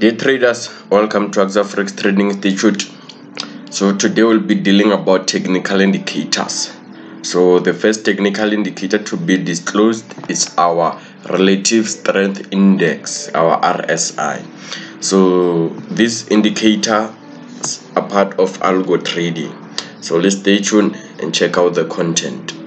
Dear traders, welcome to Wagza Forex Trading Institute. So today we'll be dealing about technical indicators. So the first technical indicator to be disclosed is our relative strength index, our RSI. So this indicator is a part of algo trading. So let's stay tuned and check out the content.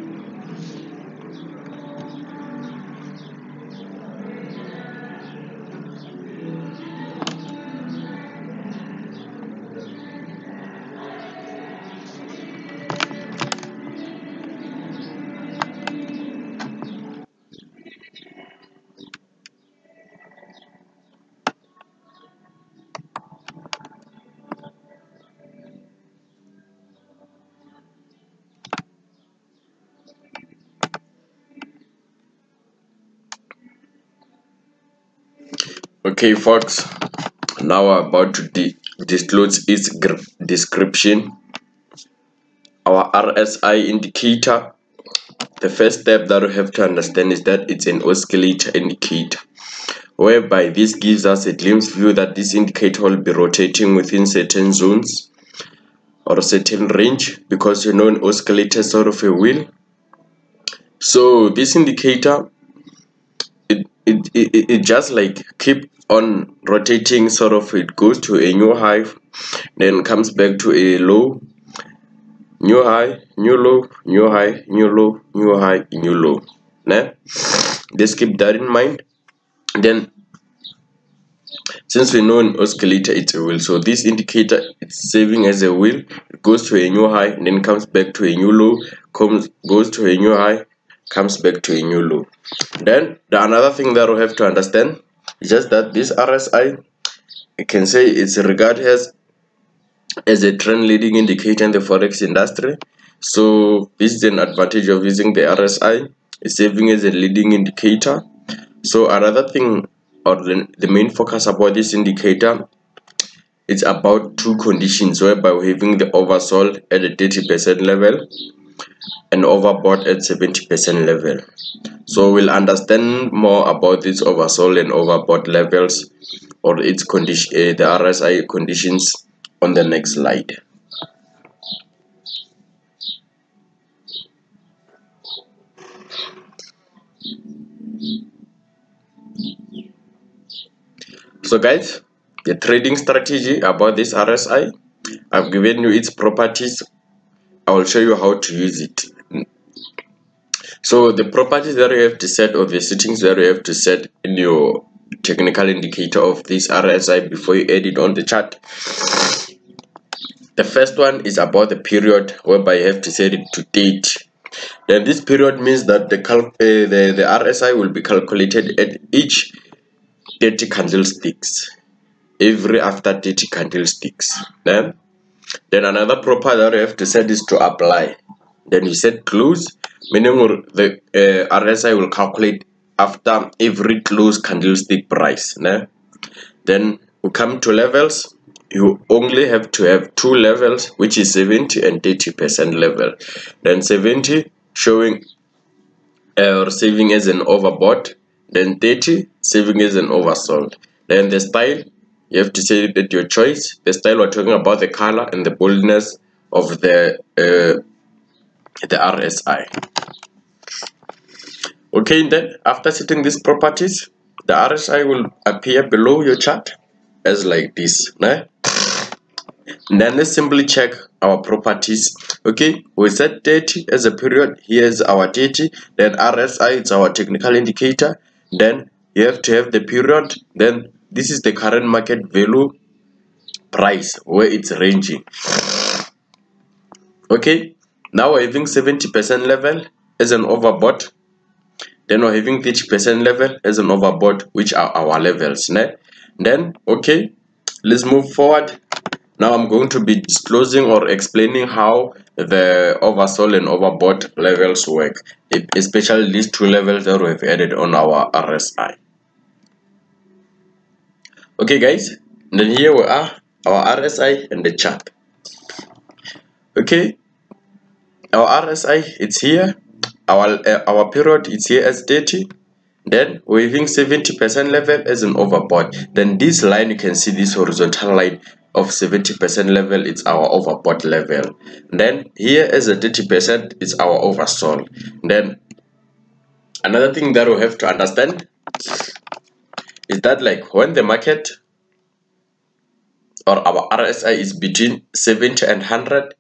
Okay folks, now we're about to disclose its description. Our RSI indicator, the first step that we have to understand is that it's an oscillator indicator whereby this gives us a glimpse view that this indicator will be rotating within certain zones or a certain range because you know an oscillator is sort of a wheel. So this indicator it, it, it, just like keep on rotating sort of it goes to a new high then comes back to a low. New high new low new high new low new high new low. Nah? just keep that in mind. Then since we know an oscillator it's a wheel so this indicator it's serving as a wheel. It goes to a new high then comes back to a new low comes goes to a new high comes back to a new low then the another thing that we have to understand is just that this RSI you can say it's regarded as as a trend leading indicator in the forex industry. So this is an advantage of using the RSI it's serving as a leading indicator. So another thing or the, the main focus about this indicator it's about two conditions whereby we're having the oversold at the 30 percent level and overbought at 70% level. So we'll understand more about this oversold and overbought levels or its condition, uh, the RSI conditions on the next slide. So guys, the trading strategy about this RSI, I've given you its properties I will show you how to use it. So the properties that you have to set or the settings that you have to set in your technical indicator of this RSI before you add it on the chart. The first one is about the period whereby you have to set it to date. Then this period means that the, uh, the, the RSI will be calculated at each 30 candlesticks every after 30 candlesticks. Then then another proper that you have to set is to apply then you set close meaning the uh, RSI will calculate after every close candlestick price né? then we come to levels. You only have to have two levels which is 70 and 30 percent level. Then 70 showing uh, saving as an overbought. Then 30 saving as an oversold. Then the style you have to say that your choice. The style we're talking about the color and the boldness of the uh, the RSI okay then after setting these properties the RSI will appear below your chart as like this né? then let's simply check our properties okay we set 30 as a period here's our 30 then RSI is our technical indicator then you have to have the period then this is the current market value price where it's ranging okay now we're having 70 percent level as an overbought then we're having 30 percent level as an overbought which are our levels né? then okay let's move forward. Now i'm going to be disclosing or explaining how the oversold and overbought levels work especially these two levels that we have added on our rsi okay guys then here we are our RSI and the chart. Okay our RSI it's here our uh, our period is here as 30 then we're having 70% level as an overbought then this line you can see this horizontal line of 70% level it's our overbought level. Then here as a 30% is our oversold then another thing that we have to understand is that like when the market or our RSI is between 70 and 100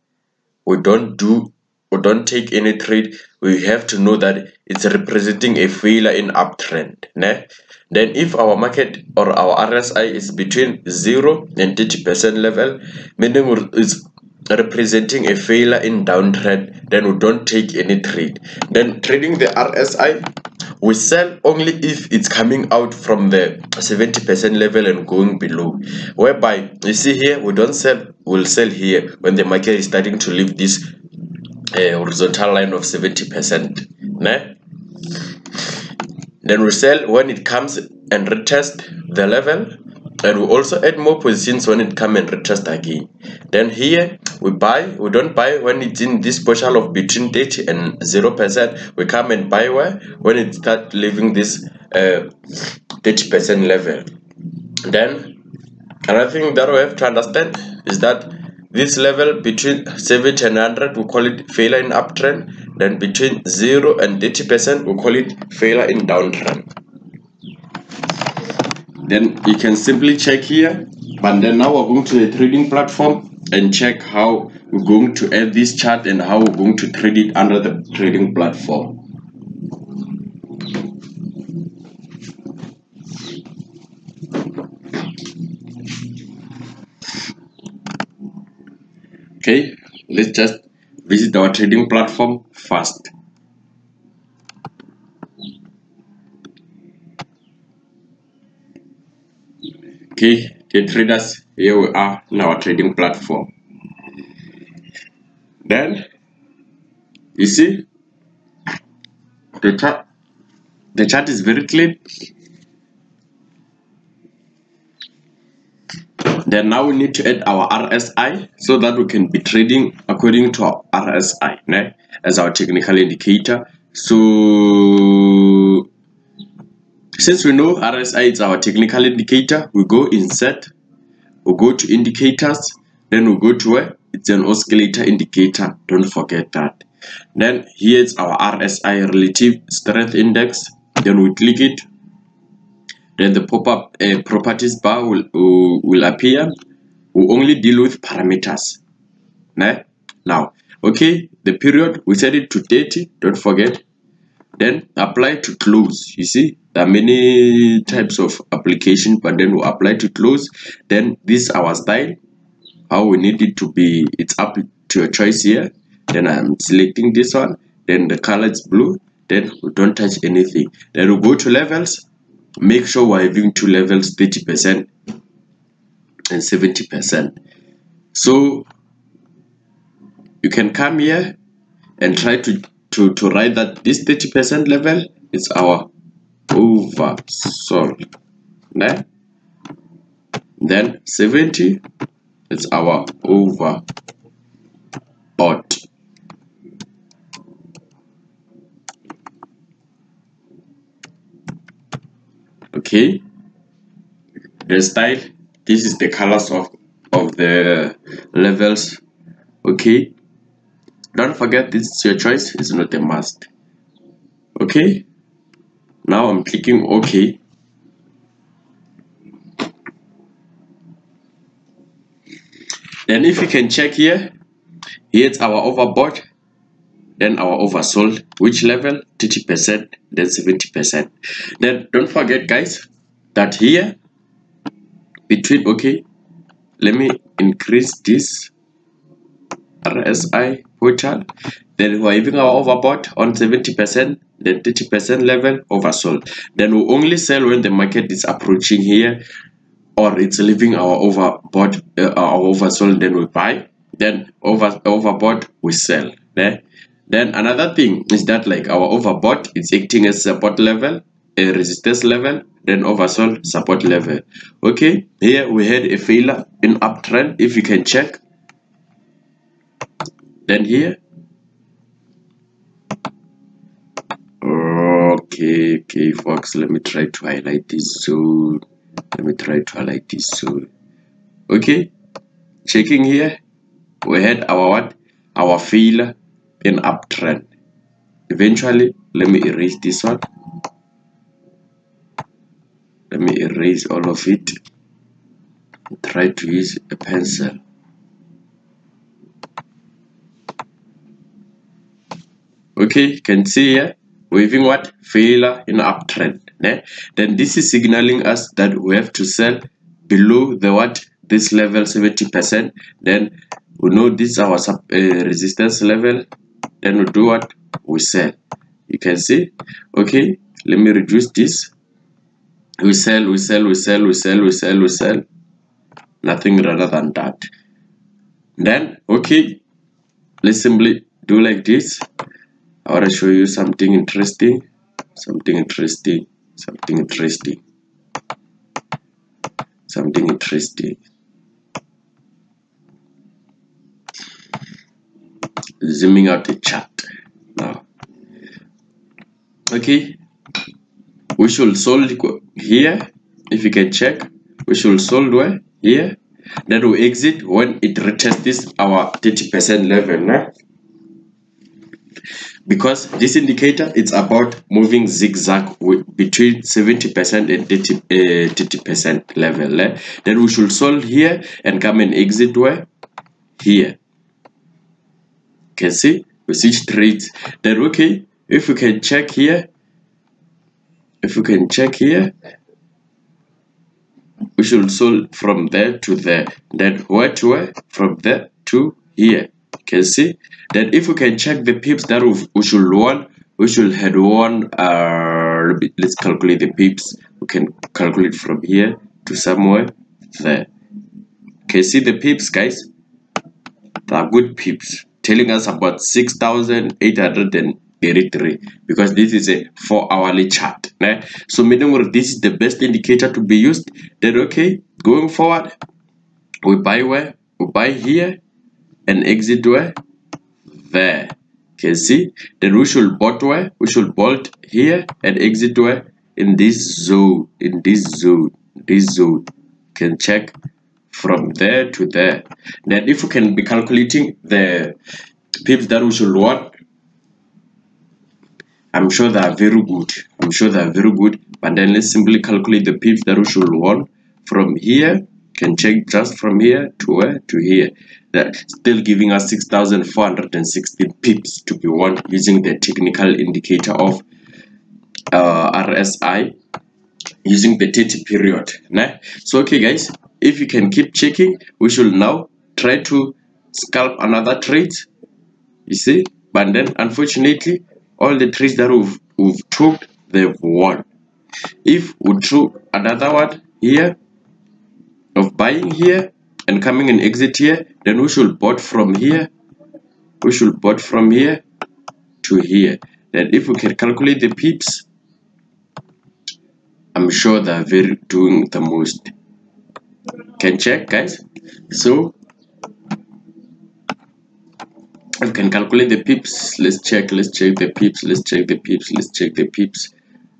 we don't do we don't take any trade we have to know that it's representing a failure in uptrend né? then if our market or our RSI is between 0 and 30 percent level meaning it's representing a failure in downtrend then we don't take any trade then trading the RSI we sell only if it's coming out from the 70% level and going below whereby you see here we don't sell we'll sell here when the market is starting to leave this uh, horizontal line of 70% né? then we sell when it comes and retest the level and we also add more positions when it come and retest again. Then here we buy we don't buy when it's in this partial of between 30 and 0 percent. We come and buy where? When it start leaving this uh, 30 percent level. Then another thing that we have to understand is that this level between 70 and 100 we call it failure in uptrend then between 0 and 30 percent we call it failure in downtrend. Then you can simply check here but then now we're going to the trading platform and check how we're going to add this chart and how we're going to trade it under the trading platform just visit our trading platform first. Okay the traders here we are in our trading platform. Then you see the chart the chart is very clean then now we need to add our RSI so that we can be trading according to our RSI né, as our technical indicator. So since we know RSI is our technical indicator we go insert we go to indicators then we go to where? It's an oscillator indicator. Don't forget that. Then here's our RSI relative strength index. Then we click it then the pop-up uh, properties bar will, uh, will appear we only deal with parameters né? now okay the period we set it to 30 don't forget. Then apply to close you see? There are many types of application but then we apply to close. Then this our style how we need it to be it's up to your choice here. Then i'm selecting this one. Then the color is blue. Then we don't touch anything. Then we go to levels make sure we're having two levels 30 percent and 70 percent so you can come here and try to to to write that this 30 percent level is our oversold né? then 70 is our over bought okay. The style this is the colors of of the levels. Okay. Don't forget this is your choice. It's not a must. Okay. Now i'm clicking ok. Then if you can check here here's our overbought then our oversold which level? 30 percent then 70 percent. Then don't forget guys that here between okay let me increase this RSI portal. Then we're having our overbought on 70 percent then 30 percent level oversold. Then we only sell when the market is approaching here or it's leaving our overbought uh, our oversold then we buy. Then over overbought we sell. There then another thing is that like our overbought is acting as support level a resistance level then oversold support level. Okay here we had a failure in uptrend. If you can check then here. Okay okay folks let me try to highlight this zone let me try to highlight this zone okay checking here we had our what? Our failure in uptrend. Eventually let me erase this one. Let me erase all of it. Try to use a pencil. Okay you can see here waving what? Failure in uptrend né? then this is signaling us that we have to sell below the what? This level 70 percent. Then we know this is our sub, uh, resistance level then we do what we sell. You can see? Okay let me reduce this. We sell we sell we sell we sell we sell we sell. Nothing rather than that. Then okay let's simply do like this. I want to show you something interesting something interesting something interesting something interesting zooming out the chart now okay. We should solve here if you can check. We should solve where? Here. Then we exit when it reaches this our 30 percent level nah? because this indicator it's about moving zigzag with between 70 percent and 30 uh, 30 percent level eh? then we should solve here and come and exit where? Here can see we switch trades. Then okay if we can check here if we can check here we should solve from there to there. Then where to where from there to here you can see? That if we can check the pips that we, should want we should head one uh let's calculate the pips. We can calculate from here to somewhere there. Can see the pips guys? They are good pips telling us about 6883 because this is a four hourly chart né? so meaning this is the best indicator to be used. Then okay going forward we buy where? We buy here and exit where? There. Can see? Then we should bolt where? We should bolt here and exit where? In this zone in this zone this zone. Can check from there to there. Then if we can be calculating the pips that we should want i'm sure they are very good. I'm sure they are very good. But then let's simply calculate the pips that we should want from here can check just from here to where? To here. That still giving us 6416 pips to be won using the technical indicator of uh, RSI using the 30 period. Nah? so okay guys if you can keep checking we should now try to scalp another trade you see? But then unfortunately all the trades that we've, we've took they've won. If we took another one here of buying here and coming and exit here then we should bought from here we should bought from here to here. Then if we can calculate the pips i'm sure they're very doing the most can check guys. So we can calculate the pips. Let's check let's check the pips let's check the pips let's check the pips.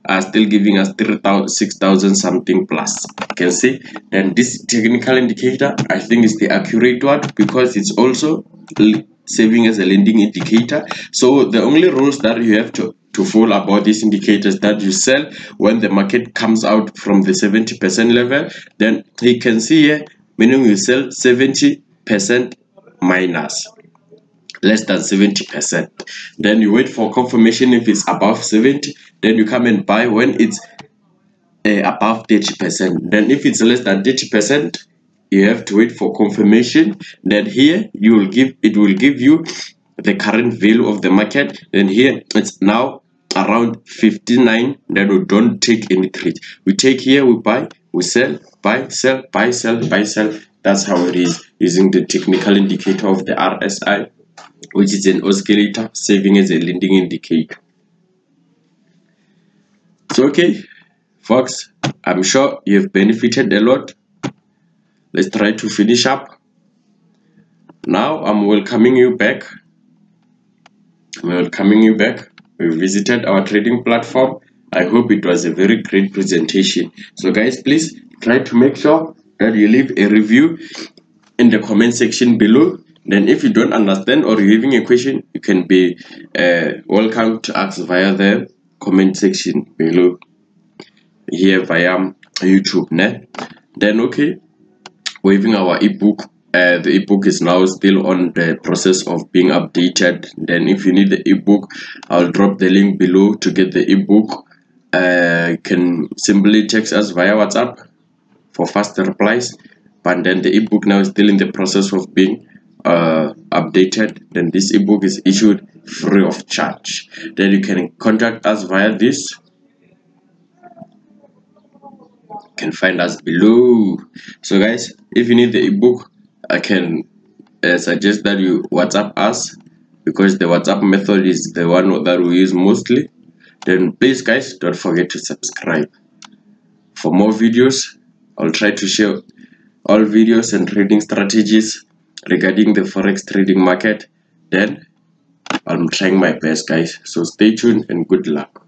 Are still giving us 3000 6000 something plus. You can see? And this technical indicator i think is the accurate one because it's also saving as a lending indicator. So the only rules that you have to to follow about these indicators that you sell. When the market comes out from the 70 percent level then you can see here meaning you sell 70 percent minus less than 70 percent. Then you wait for confirmation if it's above 70 then you come and buy when it's uh, above 30 percent. Then if it's less than 30 percent you have to wait for confirmation. Then here you will give it will give you the current value of the market. Then here it's now around 59 then we don't take any trade we take here we buy we sell buy sell buy sell buy sell. That's how it is using the technical indicator of the RSI which is an oscillator serving as a leading indicator. So okay folks. I'm sure you've benefited a lot. Let's try to finish up. Now i'm welcoming you back. I'm welcoming you back we visited our trading platform. I hope it was a very great presentation. So guys please try to make sure that you leave a review in the comment section below. Then if you don't understand or you're having a question you can be uh, welcome to ask via the comment section below here via youtube ne? then okay we're having our ebook uh, the ebook is now still on the process of being updated. Then if you need the ebook i'll drop the link below to get the ebook. Uh, can simply text us via whatsapp for faster replies. But then the ebook now is still in the process of being uh, updated. Then this ebook is issued free of charge. Then you can contact us via this. You can find us below. So guys if you need the ebook i can uh, suggest that you whatsapp us because the whatsapp method is the one that we use mostly. Then please guys don't forget to subscribe. For more videos i'll try to share all videos and trading strategies regarding the forex trading market. Then i'm trying my best guys. So stay tuned and good luck